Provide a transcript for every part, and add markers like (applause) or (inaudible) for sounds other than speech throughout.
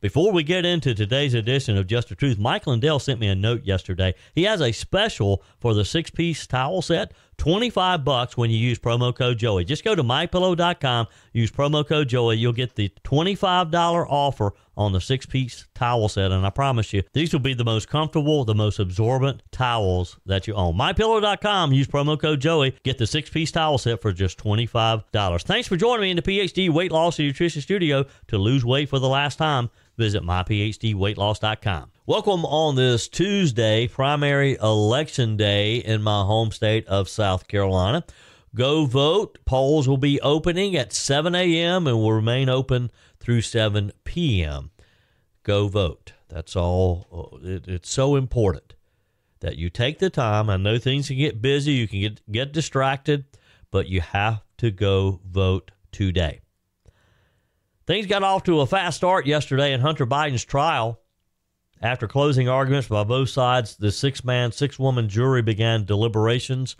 Before we get into today's edition of Just the Truth, Mike Lindell sent me a note yesterday. He has a special for the six piece towel set, 25 bucks when you use promo code Joey. Just go to mypillow.com, use promo code Joey. You'll get the $25 offer on the six piece towel set. And I promise you, these will be the most comfortable, the most absorbent towels that you own. Mypillow.com, use promo code Joey. Get the six piece towel set for just $25. Thanks for joining me in the PhD Weight Loss and Nutrition Studio to lose weight for the last time visit myphdweightloss.com. Welcome on this Tuesday, primary election day in my home state of South Carolina. Go vote. Polls will be opening at 7 a.m. and will remain open through 7 p.m. Go vote. That's all. Uh, it, it's so important that you take the time. I know things can get busy, you can get, get distracted, but you have to go vote today. Things got off to a fast start yesterday in Hunter Biden's trial. After closing arguments by both sides, the six-man, six-woman jury began deliberations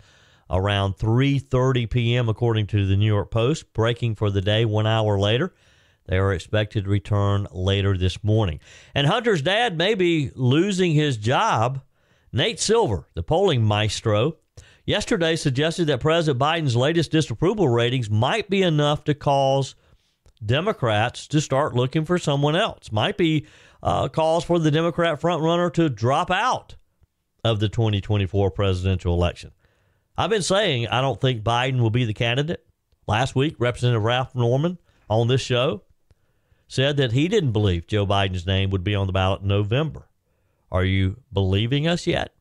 around 3:30 p.m. according to the New York Post, breaking for the day 1 hour later. They are expected to return later this morning. And Hunter's dad may be losing his job. Nate Silver, the polling maestro, yesterday suggested that President Biden's latest disapproval ratings might be enough to cause Democrats to start looking for someone else. Might be uh, calls for the Democrat frontrunner to drop out of the 2024 presidential election. I've been saying I don't think Biden will be the candidate. Last week, Representative Ralph Norman on this show said that he didn't believe Joe Biden's name would be on the ballot in November. Are you believing us yet?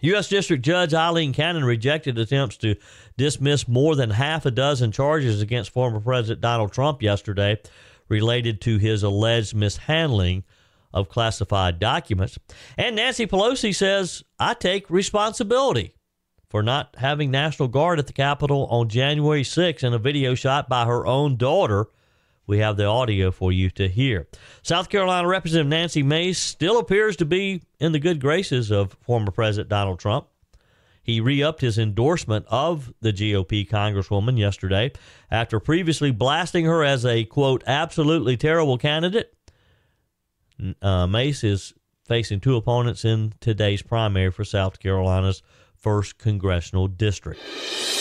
U.S. District Judge Aileen Cannon rejected attempts to dismiss more than half a dozen charges against former President Donald Trump yesterday related to his alleged mishandling of classified documents. And Nancy Pelosi says, I take responsibility for not having National Guard at the Capitol on January 6 in a video shot by her own daughter we have the audio for you to hear. South Carolina Representative Nancy Mace still appears to be in the good graces of former President Donald Trump. He re upped his endorsement of the GOP Congresswoman yesterday after previously blasting her as a, quote, absolutely terrible candidate. Uh, Mace is facing two opponents in today's primary for South Carolina's first congressional district.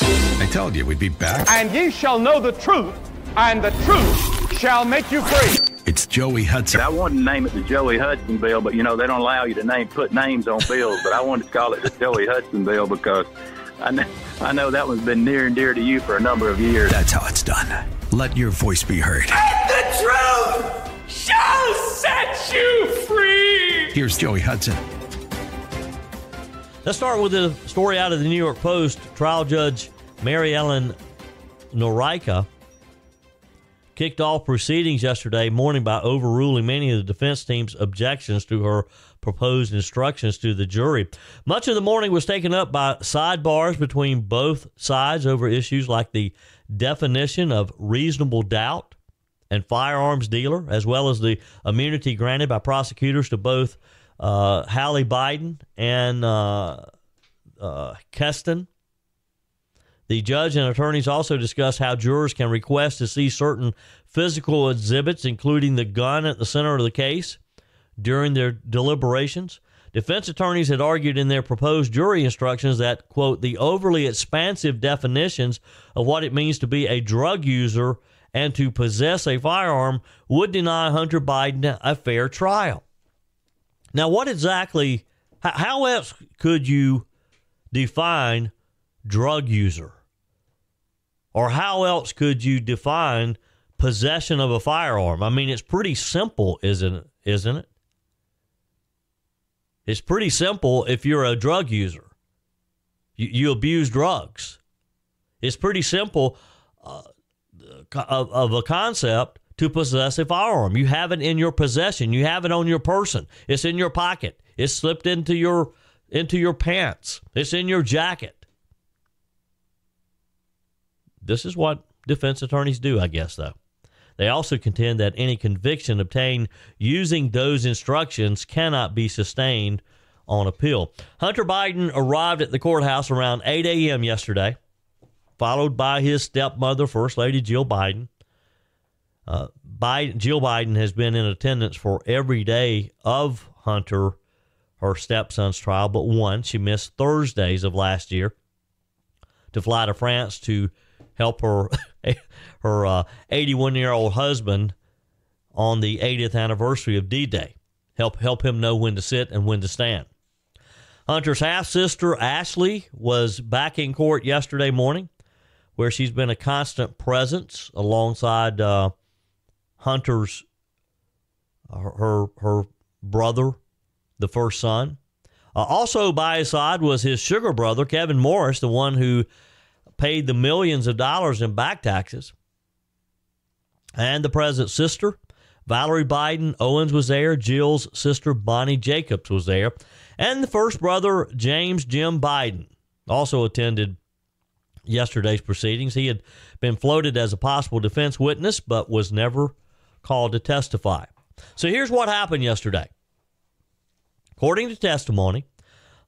I told you we'd be back. And ye shall know the truth, and the truth shall make you free. It's Joey Hudson. I wanted to name it the Joey Hudson bill, but you know they don't allow you to name put names on bills. But I wanted to call it the Joey Hudson bill because I know, I know that one's been near and dear to you for a number of years. That's how it's done. Let your voice be heard. And the truth shall set you free. Here's Joey Hudson. Let's start with the story out of the New York Post. Trial judge Maryellen Noreika kicked off proceedings yesterday morning by overruling many of the defense team's objections to her proposed instructions to the jury. Much of the morning was taken up by sidebars between both sides over issues like the definition of reasonable doubt and firearms dealer, as well as the immunity granted by prosecutors to both uh, Hallie Biden and uh, uh, Kestan. The judge and attorneys also discussed how jurors can request to see certain physical exhibits, including the gun at the center of the case, during their deliberations. Defense attorneys had argued in their proposed jury instructions that, quote, the overly expansive definitions of what it means to be a drug user and to possess a firearm would deny Hunter Biden a fair trial. Now, what exactly, how else could you define drug user? Or how else could you define possession of a firearm? I mean, it's pretty simple, isn't it? Isn't it? It's pretty simple if you're a drug user. You, you abuse drugs. It's pretty simple uh, of, of a concept to possess a firearm. You have it in your possession. You have it on your person. It's in your pocket. It's slipped into your into your pants. It's in your jacket. This is what defense attorneys do, I guess though. They also contend that any conviction obtained using those instructions cannot be sustained on appeal. Hunter Biden arrived at the courthouse around 8 a.m. yesterday, followed by his stepmother, First Lady Jill Biden. Uh, Biden, Jill Biden has been in attendance for every day of Hunter, her stepson's trial, but one. She missed Thursdays of last year to fly to France to help her (laughs) her 81 uh, year old husband on the 80th anniversary of D-Day. Help help him know when to sit and when to stand. Hunter's half sister Ashley was back in court yesterday morning, where she's been a constant presence alongside uh, Hunter's her her brother, the first son. Uh, also by his side was his sugar brother Kevin Morris, the one who paid the millions of dollars in back taxes, and the president's sister. Valerie Biden Owens was there. Jill's sister Bonnie Jacobs was there. And the first brother, James Jim Biden, also attended yesterday's proceedings. He had been floated as a possible defense witness, but was never called to testify. So here's what happened yesterday. According to testimony,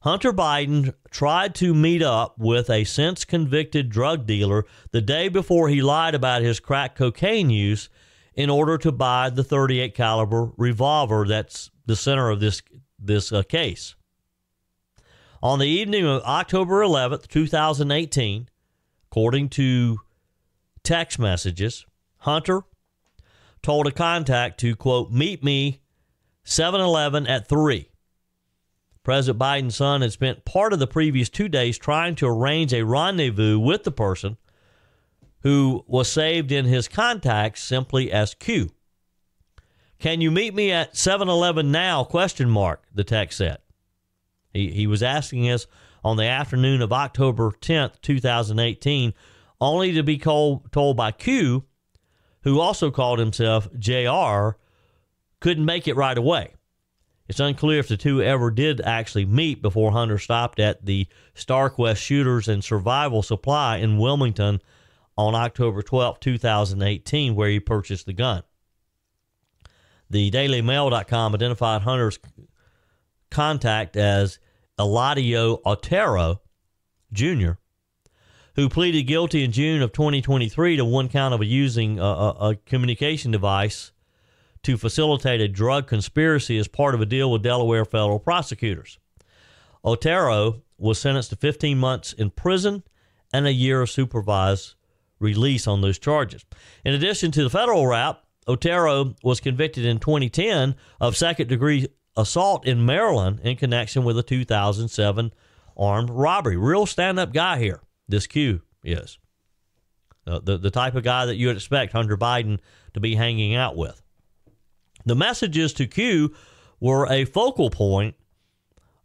Hunter Biden tried to meet up with a since convicted drug dealer the day before he lied about his crack cocaine use in order to buy the 38 caliber revolver that's the center of this this uh, case. On the evening of October 11th, 2018, according to text messages, Hunter told a contact to quote meet me 7-Eleven at 3. President Biden's son had spent part of the previous 2 days trying to arrange a rendezvous with the person who was saved in his contacts simply as Q. Can you meet me at 7-Eleven now? Question mark, the text said. He, he was asking us on the afternoon of October 10th, 2018, only to be told by Q, who also called himself JR, couldn't make it right away. It's unclear if the two ever did actually meet before Hunter stopped at the StarQuest Shooters and Survival Supply in Wilmington on October 12, 2018, where he purchased the gun. The DailyMail.com identified Hunter's contact as Eladio Otero Jr., who pleaded guilty in June of 2023 to one count of using a, a, a communication device to facilitate a drug conspiracy as part of a deal with Delaware federal prosecutors. Otero was sentenced to 15 months in prison and a year of supervised release on those charges. In addition to the federal rap, Otero was convicted in 2010 of second degree assault in Maryland in connection with a 2007 armed robbery. Real stand up guy here, this Q is. Uh, the, the type of guy that you would expect Hunter Biden to be hanging out with. The messages to Q were a focal point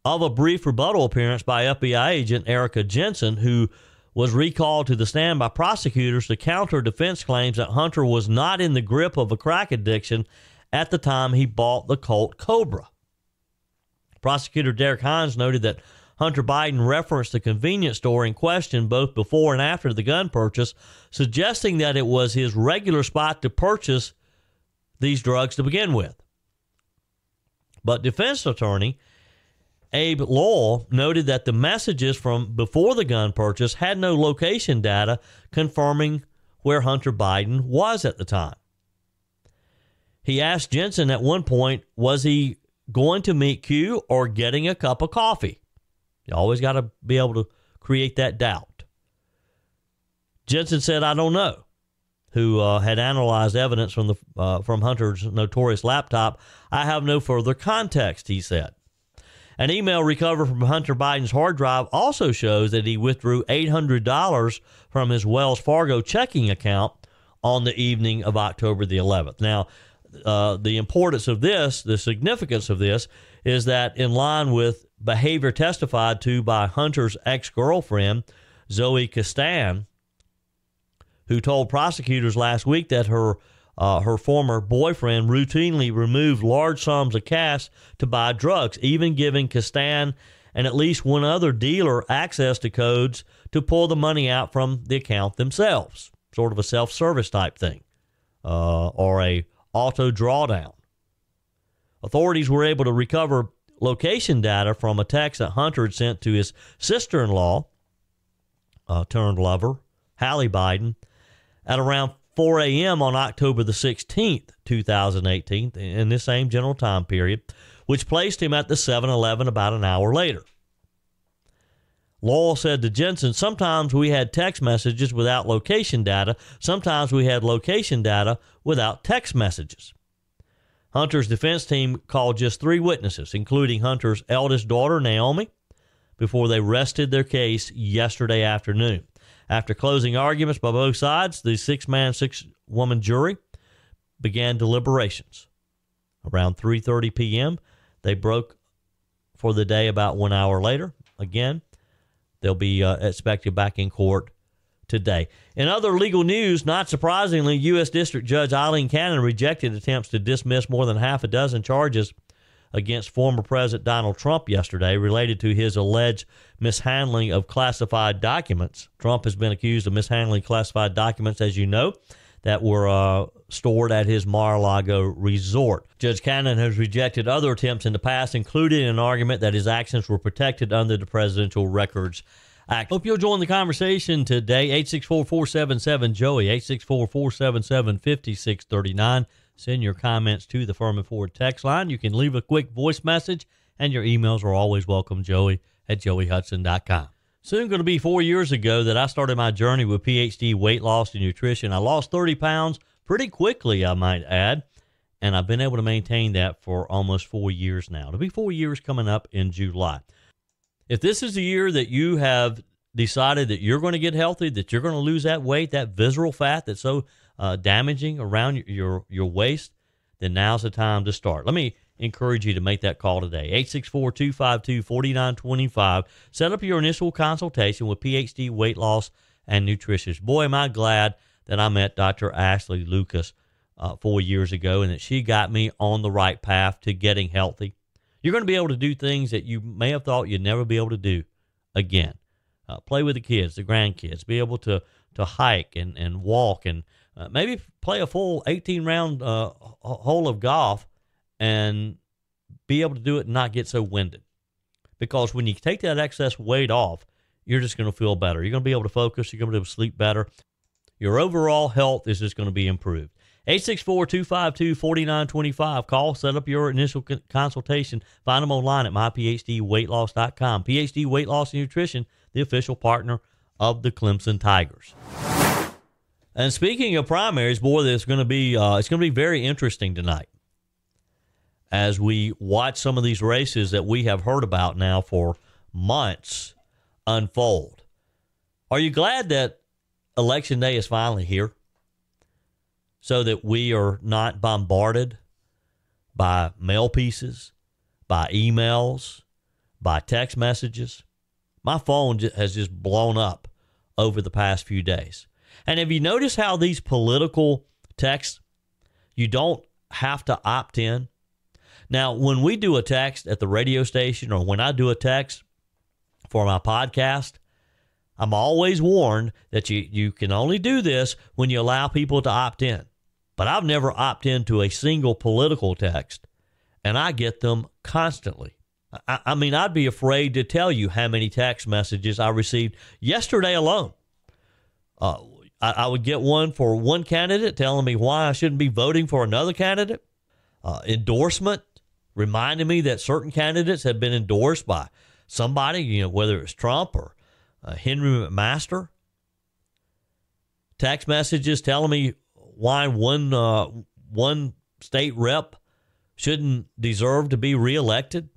of a brief rebuttal appearance by FBI agent Erika Jensen, who was recalled to the stand by prosecutors to counter defense claims that Hunter was not in the grip of a crack addiction at the time he bought the Colt Cobra. Prosecutor Derek Hines noted that Hunter Biden referenced the convenience store in question both before and after the gun purchase, suggesting that it was his regular spot to purchase these drugs to begin with. But defense attorney Abbe Lowell noted that the messages from before the gun purchase had no location data confirming where Hunter Biden was at the time. He asked Jensen at one point, was he going to meet Q or getting a cup of coffee? You always got to be able to create that doubt. Jensen said, I don't know, who uh, had analyzed evidence from, the, uh, from Hunter's notorious laptop. I have no further context, he said. An email recovered from Hunter Biden's hard drive also shows that he withdrew $800 from his Wells Fargo checking account on the evening of October the 11th. Now, uh, the importance of this, the significance of this, is that in line with behavior testified to by Hunter's ex girlfriend, Zoe Kestan, who told prosecutors last week that her uh, her former boyfriend routinely removed large sums of cash to buy drugs, even giving Kestan and at least one other dealer access to codes to pull the money out from the account themselves, sort of a self-service type thing, uh, or a auto drawdown. Authorities were able to recover location data from a text that Hunter had sent to his sister-in-law, uh, turned lover, Hallie Biden, at around 4 a.m. on October the 16th, 2018, in this same general time period, which placed him at the 7 Eleven about an hour later. Lowell said to Jensen, Sometimes we had text messages without location data. Sometimes we had location data without text messages. Hunter's defense team called just three witnesses, including Hunter's eldest daughter, Naomi, before they rested their case yesterday afternoon. After closing arguments by both sides, the six man, six woman jury began deliberations. Around 3:30 p.m., they broke for the day about 1 hour later. Again, they'll be uh, expected back in court today. In other legal news, not surprisingly, U.S. District Judge Aileen Cannon rejected attempts to dismiss more than half a dozen charges against former President Donald Trump yesterday related to his alleged mishandling of classified documents. Trump has been accused of mishandling classified documents, as you know, that were uh, stored at his Mar a Lago resort. Judge Cannon has rejected other attempts in the past, including an argument that his actions were protected under the Presidential Records Act. Hope you'll join the conversation today. 864 477 Joey, 864 477 5639. Send your comments to the Furman Ford text line. You can leave a quick voice message, and your emails are always welcome, joey at joeyhudson.com. Soon going to be four years ago that I started my journey with PhD weight loss and nutrition. I lost 30 pounds pretty quickly, I might add, and I've been able to maintain that for almost four years now. It'll be four years coming up in July. If this is the year that you have decided that you're going to get healthy, that you're going to lose that weight, that visceral fat that's so uh, damaging around your your waist, then now's the time to start. Let me encourage you to make that call today. 864-252-4925. Set up your initial consultation with PhD weight loss and nutritionist. Boy, am I glad that I met Dr. Ashley Lucas uh, four years ago and that she got me on the right path to getting healthy. You're going to be able to do things that you may have thought you'd never be able to do again. Uh, play with the kids, the grandkids, be able to to hike and, and walk and uh, maybe play a full 18 round uh, hole of golf and be able to do it and not get so winded. Because when you take that excess weight off, you're just going to feel better. You're going to be able to focus. You're going to be able to sleep better. Your overall health is just going to be improved. 864 252 4925. Call, set up your initial consultation. Find them online at myphdweightloss.com. PhD Weight Loss and Nutrition, the official partner of the Clemson Tigers. And speaking of primaries, boy, there's going to be uh, it's going to be very interesting tonight as we watch some of these races that we have heard about now for months unfold. Are you glad that election day is finally here? So that we are not bombarded by mail pieces, by emails, by text messages. My phone has just blown up over the past few days. And have you noticed how these political texts, you don't have to opt in? Now, when we do a text at the radio station or when I do a text for my podcast, I'm always warned that you, you can only do this when you allow people to opt in. But I've never opted into a single political text, and I get them constantly. I, I mean, I'd be afraid to tell you how many text messages I received yesterday alone. Uh, I, I, would get one for one candidate telling me why I shouldn't be voting for another candidate. Uh, endorsement reminding me that certain candidates have been endorsed by somebody, you know, whether it's Trump or uh, Henry McMaster. Text messages telling me why one uh, one state rep shouldn't deserve to be reelected.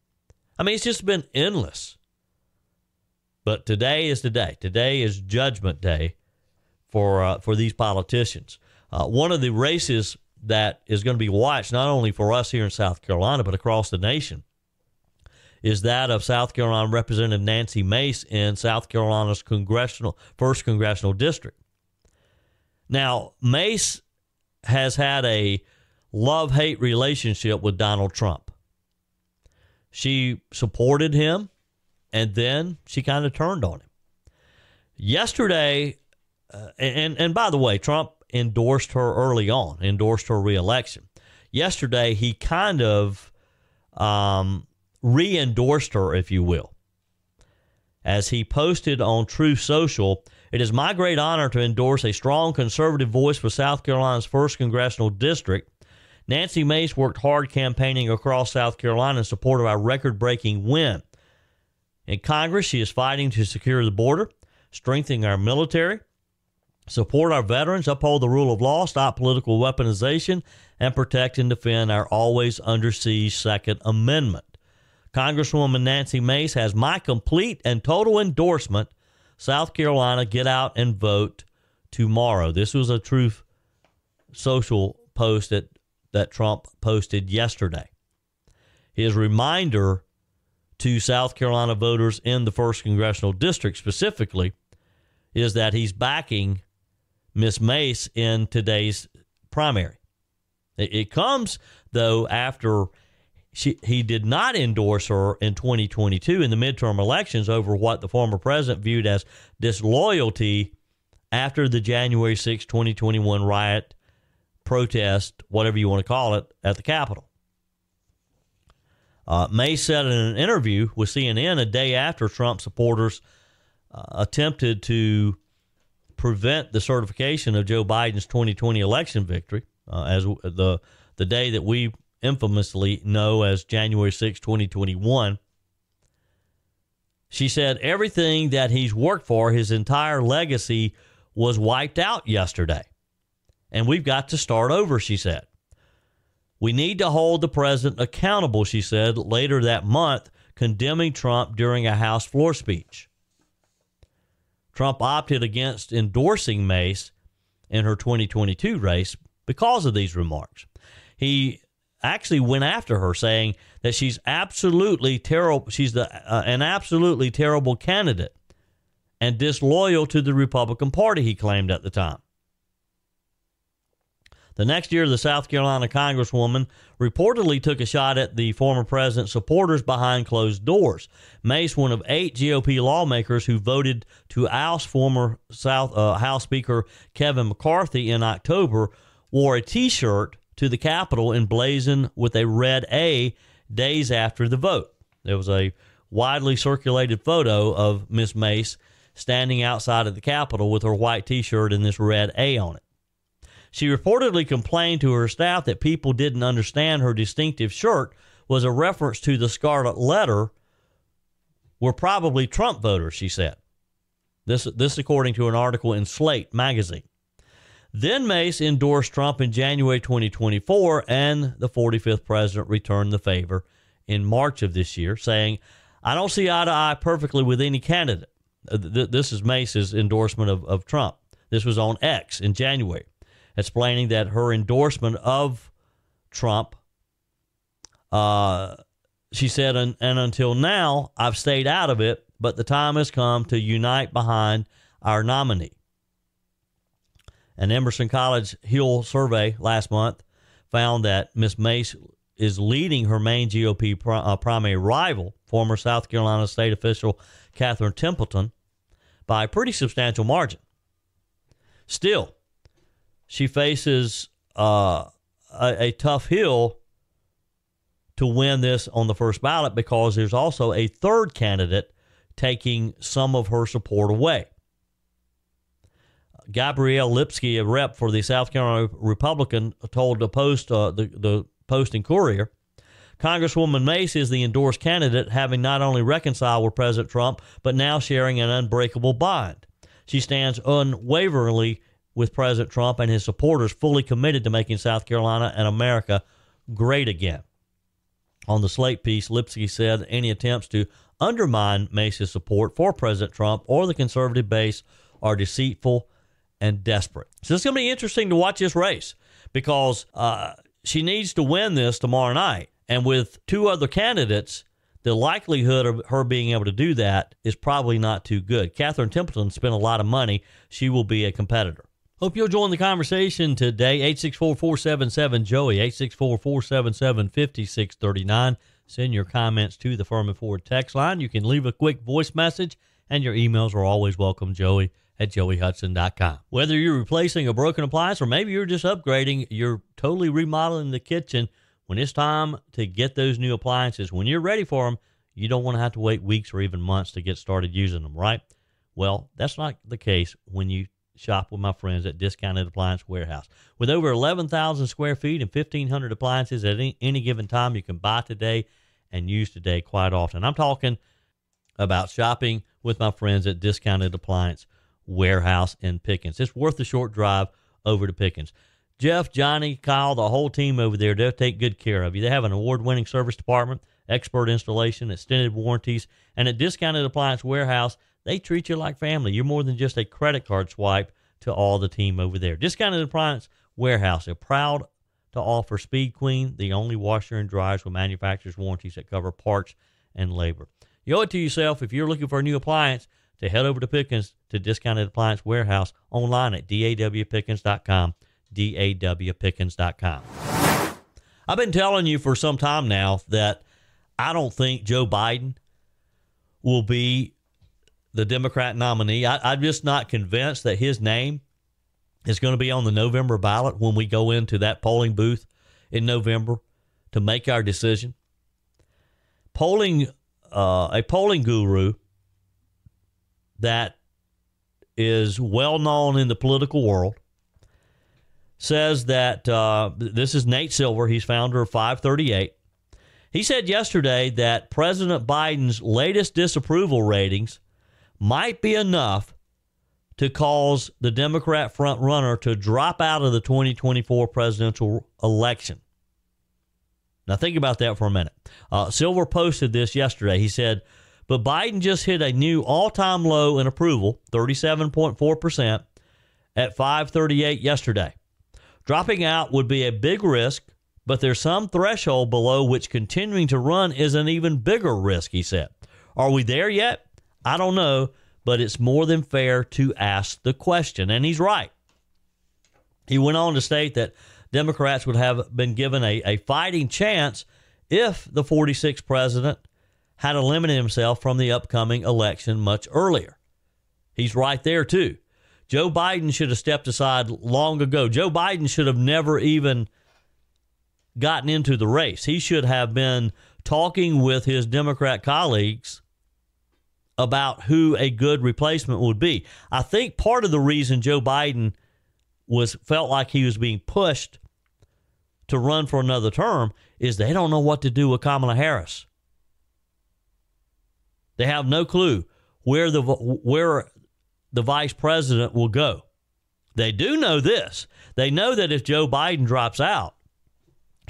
I mean, it's just been endless. But today is the day. Today is Judgment Day for uh, for these politicians. Uh, one of the races that is going to be watched not only for us here in South Carolina but across the nation is that of South Carolina Representative Nancy Mace in South Carolina's congressional first congressional district. Now, Mace has had a love-hate relationship with Donald Trump. She supported him and then she kind of turned on him. Yesterday, uh, and and by the way, Trump endorsed her early on, endorsed her reelection. Yesterday, he kind of um, re endorsed her, if you will, as he posted on Truth Social It is my great honor to endorse a strong conservative voice for South Carolina's 1st Congressional District. Nancy Mace worked hard campaigning across South Carolina in support of our record breaking win. In Congress, she is fighting to secure the border, strengthening our military, support our veterans, uphold the rule of law, stop political weaponization, and protect and defend our always under siege Second Amendment. Congresswoman Nancy Mace has my complete and total endorsement. South Carolina, get out and vote tomorrow. This was a Truth Social post that, that Trump posted yesterday. His reminder to South Carolina voters in the 1st Congressional District specifically is that he's backing Miss Mace in today's primary. It, it comes, though, after she, he did not endorse her in 2022 in the midterm elections over what the former president viewed as disloyalty after the January 6, 2021 riot, protest, whatever you want to call it, at the Capitol. Uh, May said in an interview with CNN a day after Trump supporters uh, attempted to prevent the certification of Joe Biden's 2020 election victory, uh, as the the day that we infamously know as January 6, 2021. She said everything that he's worked for, his entire legacy, was wiped out yesterday. And we've got to start over, she said. We need to hold the president accountable, she said later that month, condemning Trump during a House floor speech. Trump opted against endorsing Mace in her 2022 race because of these remarks. He actually went after her, saying that she's absolutely terrible. She's the, uh, an absolutely terrible candidate and disloyal to the Republican Party, he claimed at the time. The next year, the South Carolina Congresswoman reportedly took a shot at the former president's supporters behind closed doors. Mace, one of eight GOP lawmakers who voted to oust former South uh, House Speaker Kevin McCarthy in October, wore a T-shirt to the Capitol emblazoned with a red A days after the vote. There was a widely circulated photo of Miss Mace standing outside of the Capitol with her white T-shirt and this red A on it. She reportedly complained to her staff that people didn't understand her distinctive shirt was a reference to the scarlet letter were probably Trump voters, she said. This, this according to an article in Slate magazine. Then Mace endorsed Trump in January 2024, and the 45th president returned the favor in March of this year, saying, I don't see eye to eye perfectly with any candidate. Uh, this is Mace's endorsement of, of Trump. This was on X in January explaining that her endorsement of Trump, uh, she said, and, and until now, I've stayed out of it, but the time has come to unite behind our nominee. An Emerson College Hill survey last month found that Miss Mace is leading her main GOP uh, primary rival, former South Carolina state official Catherine Templeton, by a pretty substantial margin. Still, she faces uh, a, a tough hill to win this on the first ballot because there's also a third candidate taking some of her support away. Gabrielle Lipsky, a rep for the South Carolina Republican, told the Post, uh, the, the Post and Courier, Congresswoman Mace is the endorsed candidate, having not only reconciled with President Trump, but now sharing an unbreakable bond. She stands unwaveringly with President Trump and his supporters fully committed to making South Carolina and America great again. On the Slate piece, Lipsky said any attempts to undermine Mace's support for President Trump or the conservative base are deceitful and desperate. So it's going to be interesting to watch this race because uh, she needs to win this tomorrow night. And with two other candidates, the likelihood of her being able to do that is probably not too good. Catherine Templeton spent a lot of money. She will be a competitor. Hope you'll join the conversation today. 864 477 Joey, 864 477 5639. Send your comments to the Furman Ford text line. You can leave a quick voice message, and your emails are always welcome, Joey at joeyhudson.com. Whether you're replacing a broken appliance or maybe you're just upgrading, you're totally remodeling the kitchen, when it's time to get those new appliances, when you're ready for them, you don't want to have to wait weeks or even months to get started using them, right? Well, that's not the case when you shop with my friends at Discounted Appliance Warehouse. With over 11,000 square feet and 1,500 appliances at any, any given time, you can buy today and use today quite often. I'm talking about shopping with my friends at Discounted Appliance Warehouse in Pickens. It's worth the short drive over to Pickens. Jeff, Johnny, Kyle, the whole team over there, they'll take good care of you. They have an award winning service department, expert installation, extended warranties, and at Discounted Appliance Warehouse, they treat you like family. You're more than just a credit card swipe to all the team over there. Discounted Appliance Warehouse, they're proud to offer Speed Queen, the only washer and dryers with manufacturer's warranties that cover parts and labor. You owe it to yourself if you're looking for a new appliance to head over to Pickens to Discounted Appliance Warehouse online at dawpickens.com, dawpickens.com. I've been telling you for some time now that I don't think Joe Biden will be the Democrat nominee. I, I'm just not convinced that his name is going to be on the November ballot when we go into that polling booth in November to make our decision. Polling, uh, a polling guru that is well known in the political world says that uh, this is Nate Silver. He's founder of 538. He said yesterday that President Biden's latest disapproval ratings might be enough to cause the Democrat frontrunner to drop out of the 2024 presidential election. Now, think about that for a minute. Uh, Silver posted this yesterday. He said, but Biden just hit a new all time low in approval, 37.4%, at 538 yesterday. Dropping out would be a big risk, but there's some threshold below which continuing to run is an even bigger risk, he said. Are we there yet? I don't know, but it's more than fair to ask the question. And he's right. He went on to state that Democrats would have been given a, a fighting chance if the 46th president had eliminated himself from the upcoming election much earlier. He's right there, too. Joe Biden should have stepped aside long ago. Joe Biden should have never even gotten into the race. He should have been talking with his Democrat colleagues about who a good replacement would be. I think part of the reason Joe Biden was felt like he was being pushed to run for another term is they don't know what to do with Kamala Harris. They have no clue where the where the vice president will go. They do know this. They know that if Joe Biden drops out,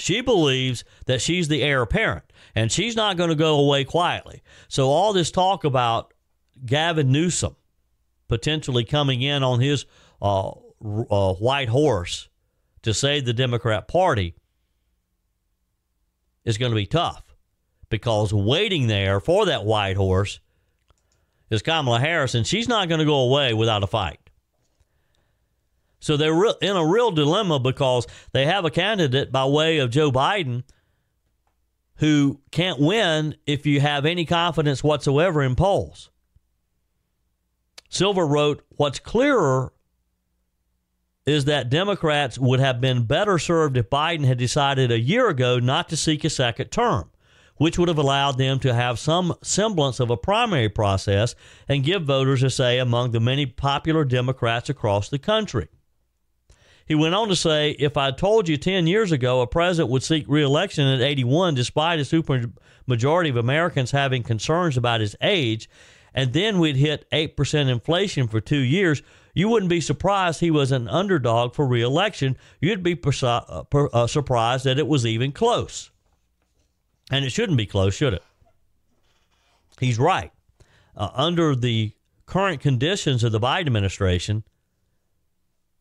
she believes that she's the heir apparent and she's not going to go away quietly. So, all this talk about Gavin Newsom potentially coming in on his uh, uh, white horse to save the Democrat Party is going to be tough because waiting there for that white horse is Kamala Harris, and she's not going to go away without a fight. So they're in a real dilemma because they have a candidate by way of Joe Biden who can't win if you have any confidence whatsoever in polls. Silver wrote, What's clearer is that Democrats would have been better served if Biden had decided a year ago not to seek a second term, which would have allowed them to have some semblance of a primary process and give voters a say among the many popular Democrats across the country. He went on to say, if I told you 10 years ago a president would seek reelection at 81 despite a supermajority of Americans having concerns about his age, and then we'd hit 8% inflation for two years, you wouldn't be surprised he was an underdog for reelection. You'd be uh, uh, surprised that it was even close. And it shouldn't be close, should it? He's right. Uh, under the current conditions of the Biden administration,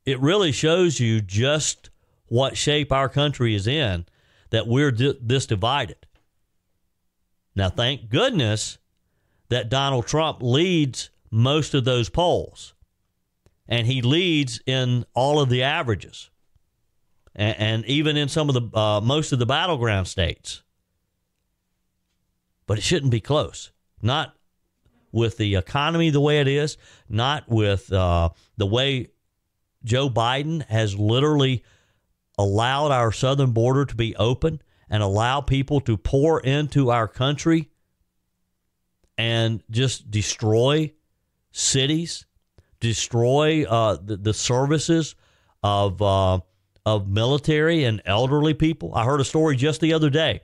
it really shows you just what shape our country is in that we're di- this divided. Now, thank goodness that Donald Trump leads most of those polls, and he leads in all of the averages, and, and even in some of the uh, most of the battleground states. But it shouldn't be close. Not with the economy the way it is, not with uh, the way Joe Biden has literally allowed our southern border to be open and allow people to pour into our country and just destroy cities, destroy uh, the, the services of uh, of military and elderly people. I heard a story just the other day.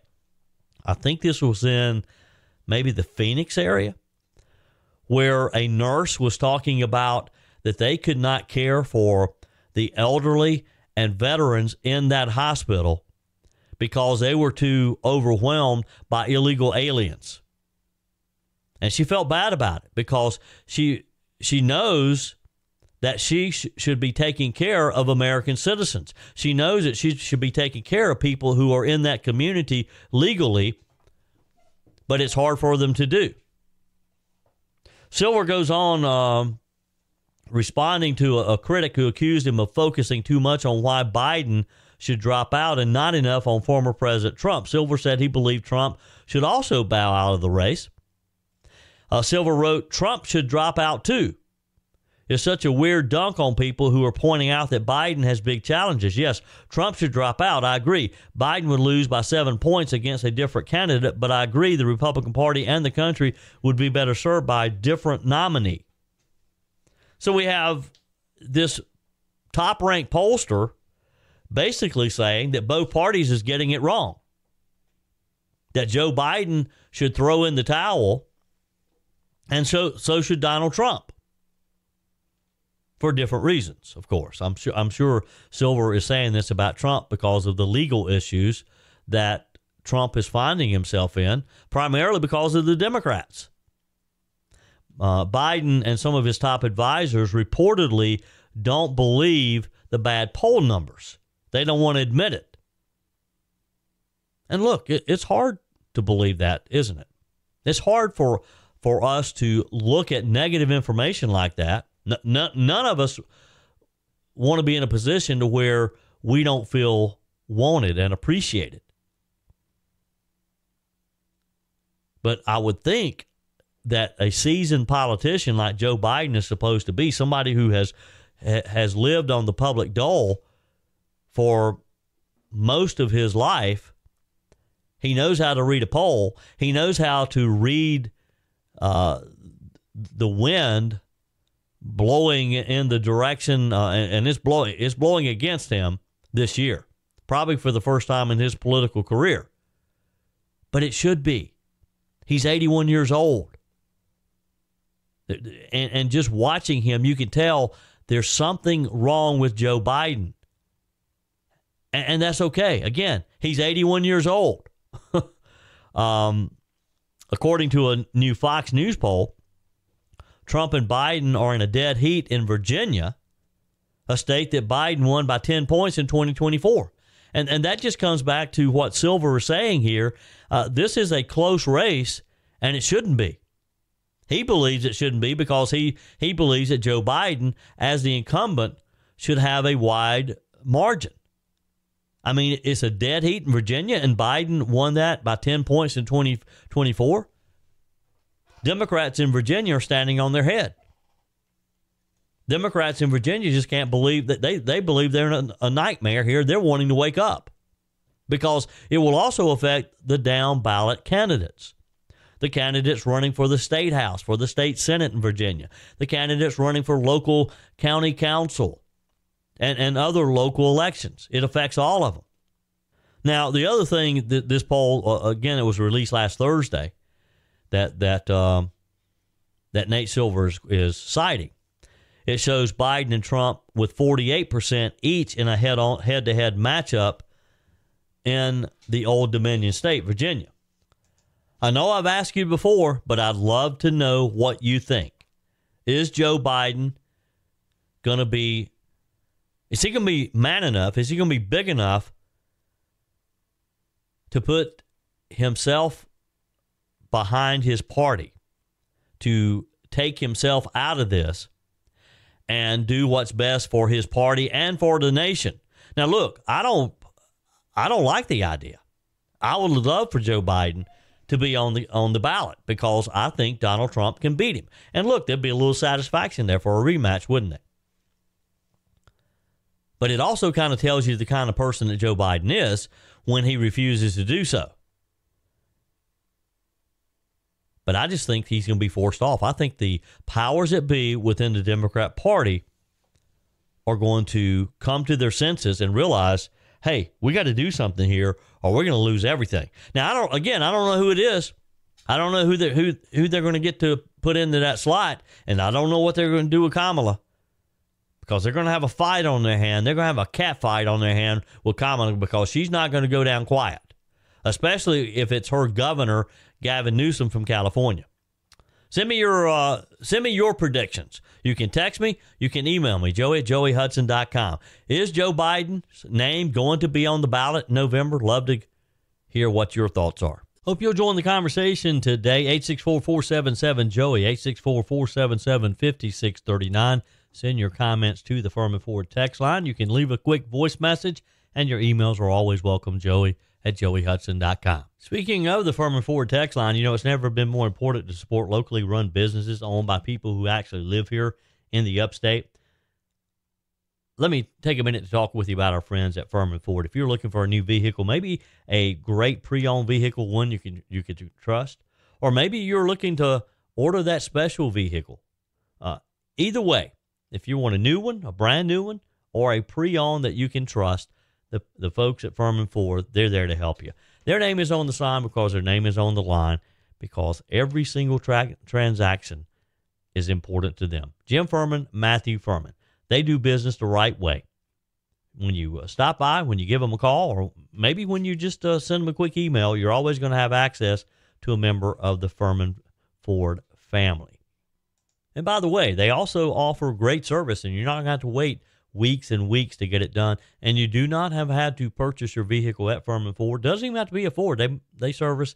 I think this was in maybe the Phoenix area, where a nurse was talking about that they could not care for the elderly and veterans in that hospital because they were too overwhelmed by illegal aliens. And she felt bad about it because she she knows that she sh- should be taking care of American citizens. She knows that she should be taking care of people who are in that community legally, but it's hard for them to do. Silver goes on um, responding to a, a critic who accused him of focusing too much on why Biden should drop out and not enough on former President Trump. Silver said he believed Trump should also bow out of the race. Uh, Silver wrote, Trump should drop out too. It's such a weird dunk on people who are pointing out that Biden has big challenges. Yes, Trump should drop out. I agree. Biden would lose by seven points against a different candidate, but I agree the Republican Party and the country would be better served by a different nominee. So we have this top ranked pollster basically saying that both parties is getting it wrong. That Joe Biden should throw in the towel, and so so should Donald Trump. For different reasons, of course. I'm sure I'm sure Silver is saying this about Trump because of the legal issues that Trump is finding himself in, primarily because of the Democrats. Uh, Biden and some of his top advisors reportedly don't believe the bad poll numbers. They don't want to admit it. And look, it, it's hard to believe that, isn't it? It's hard for for us to look at negative information like that. N- n- none of us want to be in a position to where we don't feel wanted and appreciated. But I would think that a seasoned politician like Joe Biden is supposed to be somebody who has has lived on the public dole for most of his life. He knows how to read a poll. He knows how to read uh, the wind blowing in the direction, uh, and, and it's blowing. It's blowing against him this year, probably for the first time in his political career. But it should be. He's 81 years old, and, and just watching him, you can tell there's something wrong with Joe Biden and, and that's okay. Again, he's 81 years old. (laughs) um, according to a new Fox News poll, Trump and Biden are in a dead heat in Virginia, a state that Biden won by 10 points in 2024. And, and that just comes back to what Silver is saying here. Uh, this is a close race, and it shouldn't be. He believes it shouldn't be because he, he believes that Joe Biden, as the incumbent, should have a wide margin. I mean, it's a dead heat in Virginia, and Biden won that by 10 points in 2024. Democrats in Virginia are standing on their head. Democrats in Virginia just can't believe that they, they believe they're in a, a nightmare here. They're wanting to wake up because it will also affect the down ballot candidates. The candidates running for the state house, for the state senate in Virginia, the candidates running for local county council, and, and other local elections. It affects all of them. Now, the other thing that this poll, uh, again, it was released last Thursday, that that um, that Nate Silver is, is citing. It shows Biden and Trump with 48% each in a head on head to head matchup in the Old Dominion state, Virginia. I know I've asked you before, but I'd love to know what you think. Is Joe Biden going to be is he going to be man enough? Is he going to be big enough to put himself behind his party to take himself out of this and do what's best for his party and for the nation? Now, look, I don't, I don't like the idea. I would love for Joe Biden to be on the on the ballot because I think Donald Trump can beat him. And look, there'd be a little satisfaction there for a rematch, wouldn't it? But it also kind of tells you the kind of person that Joe Biden is when he refuses to do so. But I just think he's going to be forced off. I think the powers that be within the Democrat Party are going to come to their senses and realize, hey, we got to do something here, or we're going to lose everything. Now, I don't. Again, I don't know who it is. I don't know who they who who they're going to get to put into that slot, and I don't know what they're going to do with Kamala because they're going to have a fight on their hand. They're going to have a cat fight on their hand with Kamala because she's not going to go down quiet, especially if it's her governor Gavin Newsom from California. Send me your uh, send me your predictions. You can text me, you can email me, joey at joeyhudson.com. Is Joe Biden's name going to be on the ballot in November? Love to hear what your thoughts are. Hope you'll join the conversation today. 864-477-JOEY, 864-477-5639. Send your comments to the Furman Ford text line. You can leave a quick voice message, and your emails are always welcome, joey at joeyhudson.com. Speaking of the Furman Ford text line, you know, it's never been more important to support locally run businesses owned by people who actually live here in the upstate. Let me take a minute to talk with you about our friends at Furman Ford. If you're looking for a new vehicle, maybe a great pre-owned vehicle, one you can you can trust, or maybe you're looking to order that special vehicle. Uh, either way, if you want a new one, a brand new one, or a pre-owned that you can trust, the, the folks at Furman Ford, they're there to help you. Their name is on the sign because their name is on the line because every single tra- transaction is important to them. Jim Furman, Matthew Furman, they do business the right way. When you uh, stop by, when you give them a call, or maybe when you just uh, send them a quick email, you're always going to have access to a member of the Furman Ford family. And by the way, they also offer great service, and you're not going to have to wait weeks and weeks to get it done. And you do not have had to purchase your vehicle at Furman Ford. Doesn't even have to be a Ford. They they service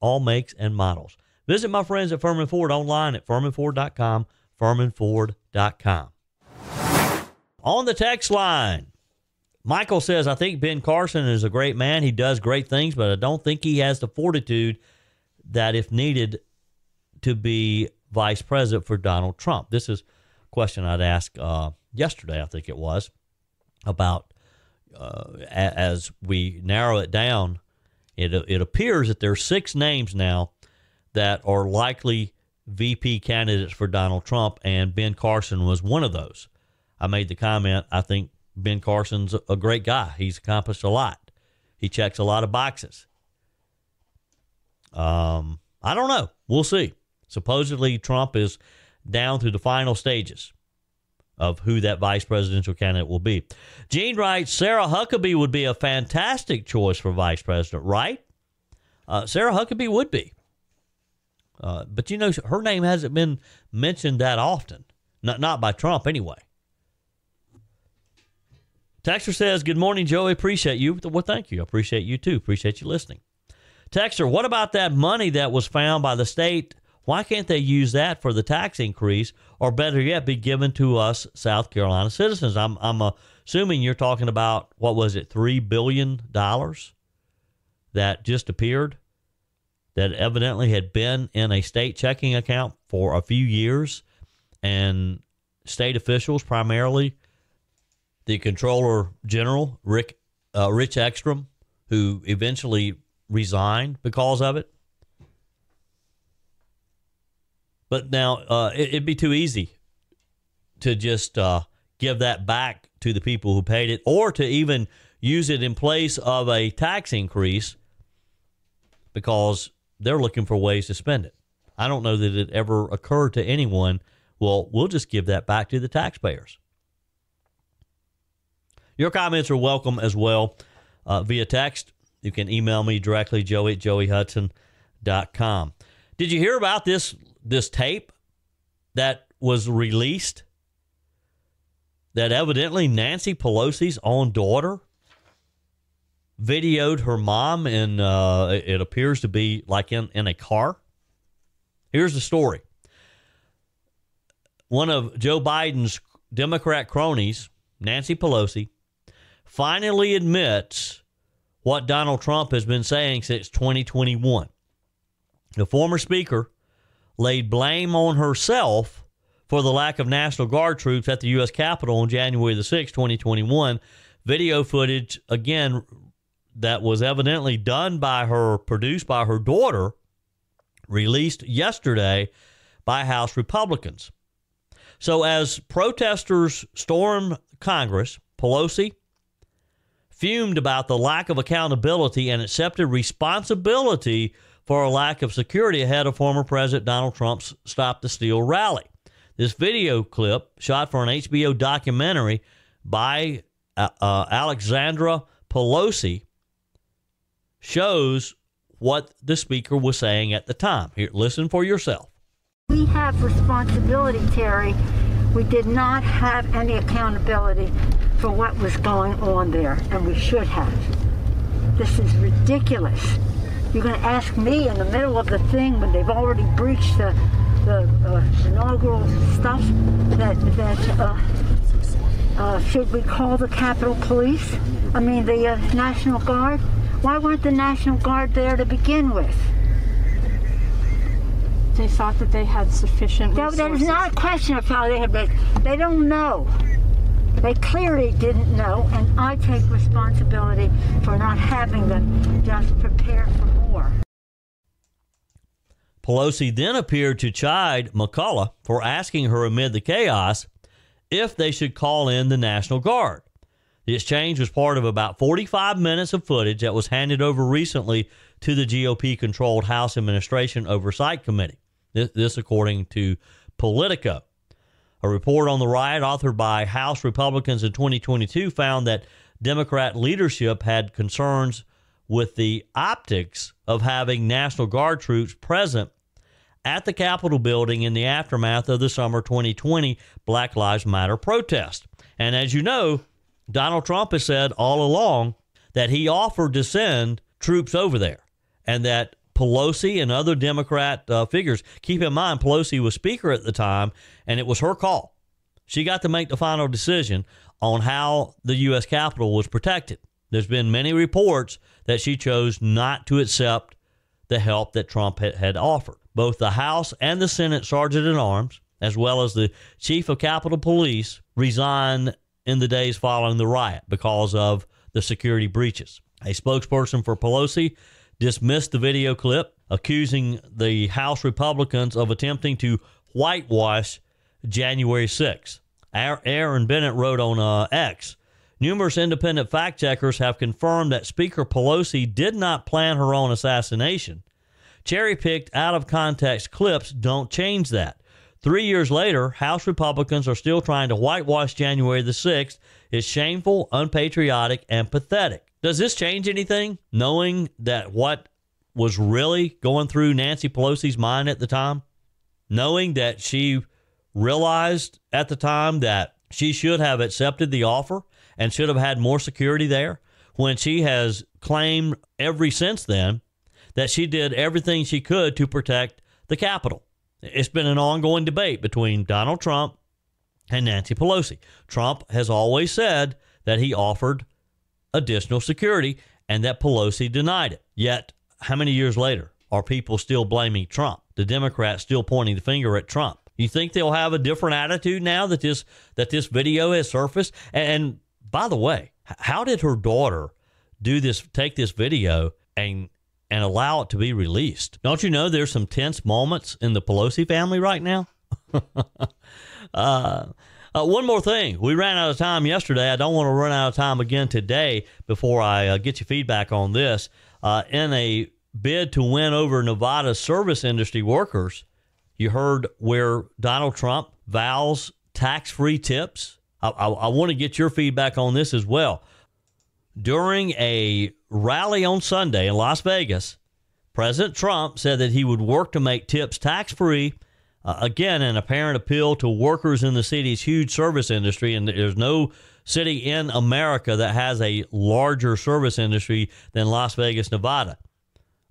all makes and models. Visit my friends at Furman Ford online at furmanford.com, furmanford.com. On the text line, Michael says, I think Ben Carson is a great man. He does great things, but I don't think he has the fortitude that, if needed, to be vice president for Donald Trump. This is a question I'd ask uh, yesterday, I think it was, about uh, as we narrow it down, it, it appears that there are six names now that are likely VP candidates for Donald Trump, and Ben Carson was one of those. I made the comment, I think Ben Carson's a great guy. He's accomplished a lot. He checks a lot of boxes. Um, I don't know. We'll see. Supposedly, Trump is down to the final stages of who that vice presidential candidate will be. Gene writes Sarah Huckabee would be a fantastic choice for vice president, right? Uh, Sarah Huckabee would be. Uh, but you know, her name hasn't been mentioned that often. Not, not by Trump, anyway. Texter says, Good morning, Joey. Appreciate you. Well, thank you. I appreciate you too. Appreciate you listening. Texter, what about that money that was found by the state? Why can't they use that for the tax increase, or better yet, be given to us South Carolina citizens? I'm I'm assuming you're talking about what was it, three billion dollars that just appeared, that evidently had been in a state checking account for a few years, and state officials, primarily the Comptroller General Rick uh, Rich Eckstrom, who eventually resigned because of it. But now uh, it, would be too easy to just uh, give that back to the people who paid it, or to even use it in place of a tax increase, because they're looking for ways to spend it. I don't know that it ever occurred to anyone. Well, we'll just give that back to the taxpayers. Your comments are welcome as well uh, via text. You can email me directly, joey at joeyhudson.com. Did you hear about this this tape that was released that evidently Nancy Pelosi's own daughter videoed her mom in uh, it appears to be like in, in a car. Here's the story. One of Joe Biden's Democrat cronies, Nancy Pelosi, finally admits what Donald Trump has been saying since 2021. The former speaker laid blame on herself for the lack of National Guard troops at the U.S. Capitol on January the 6th, 2021. Video footage, again, that was evidently done by her, produced by her daughter, released yesterday by House Republicans. So, as protesters stormed Congress, Pelosi fumed about the lack of accountability and accepted responsibility for a lack of security ahead of former President Donald Trump's Stop the Steal rally. This video clip, shot for an HBO documentary by uh, uh, Alexandra Pelosi, shows what the speaker was saying at the time. Here, listen for yourself. We have responsibility, Terri. We did not have any accountability for what was going on there, and we should have. This is ridiculous. You're going to ask me in the middle of the thing when they've already breached the, the uh, inaugural stuff that, that uh, uh, should we call the Capitol Police? I mean, the uh, National Guard? Why weren't the National Guard there to begin with? They thought that they had sufficient No, resources. that is not a question of how they have been. They don't know. They clearly didn't know, and I take responsibility for not having them just prepare for. Pelosi then appeared to chide McCullough for asking her amid the chaos if they should call in the National Guard. The exchange was part of about 45 minutes of footage that was handed over recently to the GOP controlled House Administration Oversight Committee. This, this, according to Politico. A report on the riot authored by House Republicans in 2022 found that Democrat leadership had concerns with the optics of having National Guard troops present at the Capitol building in the aftermath of the summer 2020 Black Lives Matter protest. And as you know, Donald Trump has said all along that he offered to send troops over there and that Pelosi and other Democrat uh, figures, keep in mind, Pelosi was Speaker at the time and it was her call. She got to make the final decision on how the U.S. Capitol was protected. There's been many reports that she chose not to accept the help that Trump had, had offered. Both the House and the Senate Sergeant at Arms, as well as the Chief of Capitol Police, resigned in the days following the riot because of the security breaches. A spokesperson for Pelosi dismissed the video clip, accusing the House Republicans of attempting to whitewash January 6th. Aaron Bennett wrote on uh, X Numerous independent fact checkers have confirmed that Speaker Pelosi did not plan her own assassination. Cherry picked out of context clips don't change that. Three years later, House Republicans are still trying to whitewash January the 6th. It's shameful, unpatriotic, and pathetic. Does this change anything, knowing that what was really going through Nancy Pelosi's mind at the time? Knowing that she realized at the time that she should have accepted the offer and should have had more security there when she has claimed every since then that she did everything she could to protect the Capitol. It's been an ongoing debate between Donald Trump and Nancy Pelosi. Trump has always said that he offered additional security and that Pelosi denied it. Yet, how many years later are people still blaming Trump? The Democrats still pointing the finger at Trump. You think they'll have a different attitude now that this that this video has surfaced? And by the way, how did her daughter do this? Take this video and and allow it to be released? Don't you know there's some tense moments in the Pelosi family right now? (laughs) uh, uh, one more thing. We ran out of time yesterday. I don't want to run out of time again today before I uh, get your feedback on this. Uh, in a bid to win over Nevada's service industry workers, you heard where Donald Trump vows tax free tips. I, I, I want to get your feedback on this as well. During a rally on Sunday in Las Vegas, President Trump said that he would work to make tips tax free. Uh, again, an apparent appeal to workers in the city's huge service industry, and there's no city in America that has a larger service industry than Las Vegas, Nevada.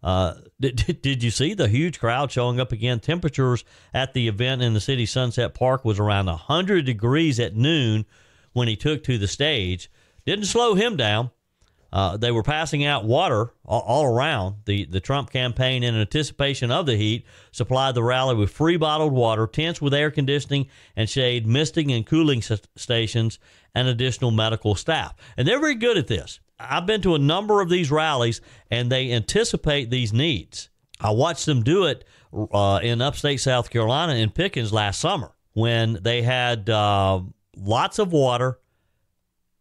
Uh, did, did you see the huge crowd showing up again? Temperatures at the event in the city Sunset Park was around 100 degrees at noon when he took to the stage. Didn't slow him down. Uh, they were passing out water all, all, around. The, the Trump campaign, in anticipation of the heat, supplied the rally with free bottled water, tents with air conditioning and shade, misting and cooling stations, and additional medical staff. And they're very good at this. I've been to a number of these rallies, and they anticipate these needs. I watched them do it uh, in upstate South Carolina in Pickens last summer when they had uh, lots of water.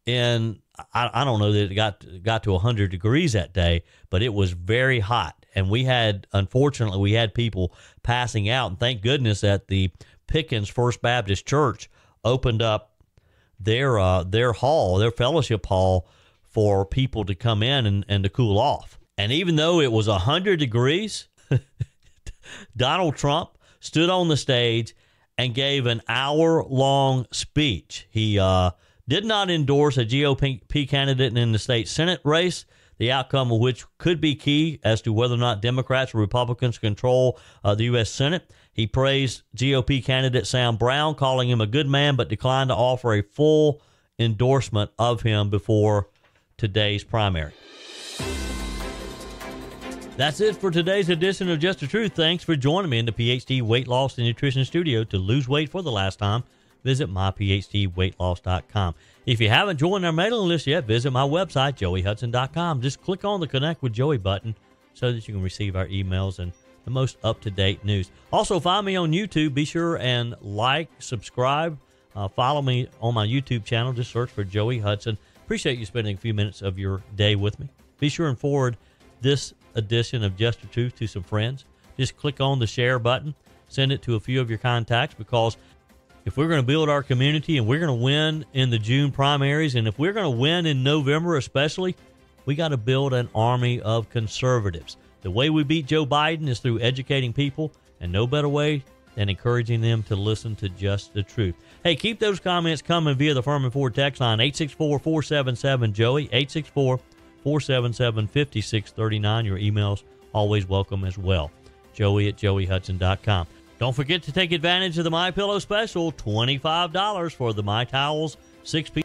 And I, I don't know that it got got to 100 degrees that day, but it was very hot. And we had, unfortunately, we had people passing out. And thank goodness that the Pickens First Baptist Church opened up their uh, their hall, their fellowship hall, for people to come in and, and to cool off. And even though it was 100 degrees, (laughs) Donald Trump stood on the stage and gave an hour long speech. He uh, did not endorse a GOP candidate in the state Senate race, the outcome of which could be key as to whether or not Democrats or Republicans control uh, the U.S. Senate. He praised GOP candidate Sam Brown, calling him a good man, but declined to offer a full endorsement of him before today's primary. That's it for today's edition of Just the Truth. Thanks for joining me in the PhD Weight Loss and Nutrition Studio to lose weight for the last time. Visit myphdweightloss.com. If you haven't joined our mailing list yet, visit my website, joeyhudson.com. Just click on the Connect with Joey button so that you can receive our emails and the most up to date news. Also, find me on YouTube. Be sure and like, subscribe, uh, follow me on my YouTube channel. Just search for Joey Hudson. Appreciate you spending a few minutes of your day with me. Be sure and forward this edition of Just the Truth to some friends. Just click on the share button, send it to a few of your contacts because if we're going to build our community and we're going to win in the June primaries, and if we're going to win in November especially, we got to build an army of conservatives. The way we beat Joe Biden is through educating people, and no better way than encouraging them to listen to just the truth. Hey, keep those comments coming via the Furman Ford text line 864 477 Joey, 864 477 5639. Your emails always welcome as well. Joey at joeyhudson.com. Don't forget to take advantage of the My Pillow special $25 for the My Towels six piece.